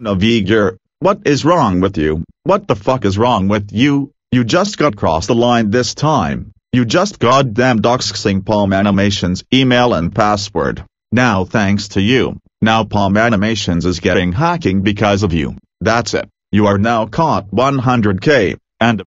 Navigator, what is wrong with you? What the fuck is wrong with you? You just got crossed the line this time. You just goddamn doxing Palm Animations email and password. Now thanks to you, now Palm Animations is getting hacking because of you. That's it. You are now caught 100k, and